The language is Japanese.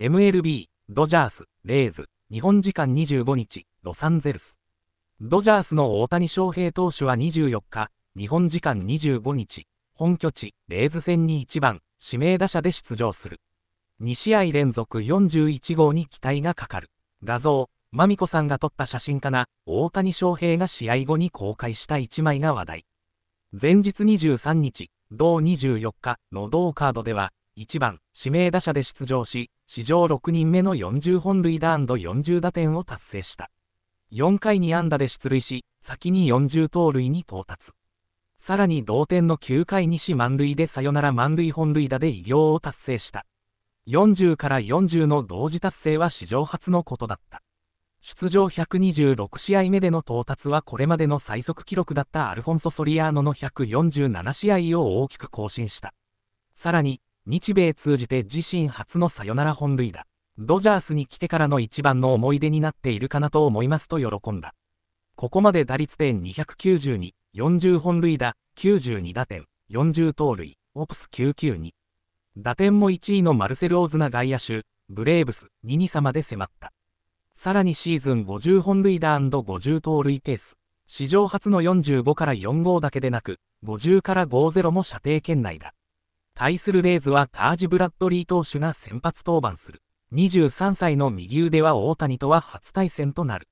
MLB、ドジャース、レイズ、日本時間25日、ロサンゼルス。ドジャースの大谷翔平投手は24日、日本時間25日、本拠地、レイズ戦に1番、指名打者で出場する。2試合連続41号に期待がかかる。画像、まみこさんが撮った写真かな、大谷翔平が試合後に公開した1枚が話題。前日23日、同24日の同カードでは、1番、指名打者で出場し、史上6人目の40本塁打 &40 打点を達成した。4回に安打で出塁し、先に40盗塁に到達。さらに同点の9回にし満塁でサヨナラ満塁本塁打で偉業を達成した。40から40の同時達成は史上初のことだった。出場126試合目での到達はこれまでの最速記録だったアルフォンソ・ソリアーノの147試合を大きく更新した。さらに、日米通じて自身初のサヨナラ本塁打。ドジャースに来てからの一番の思い出になっているかなと思いますと喜んだ。ここまで打率点292、40本塁打、92打点、40盗塁、オプス992。打点も1位のマルセル・オーズナ外野手、ブレーブス、2に差まで迫った。さらにシーズン50本塁打 &50 盗塁ペース。史上初の45から4号だけでなく、50から50も射程圏内だ。対するレイズはタージ・ブラッドリー投手が先発登板する。23歳の右腕は大谷とは初対戦となる。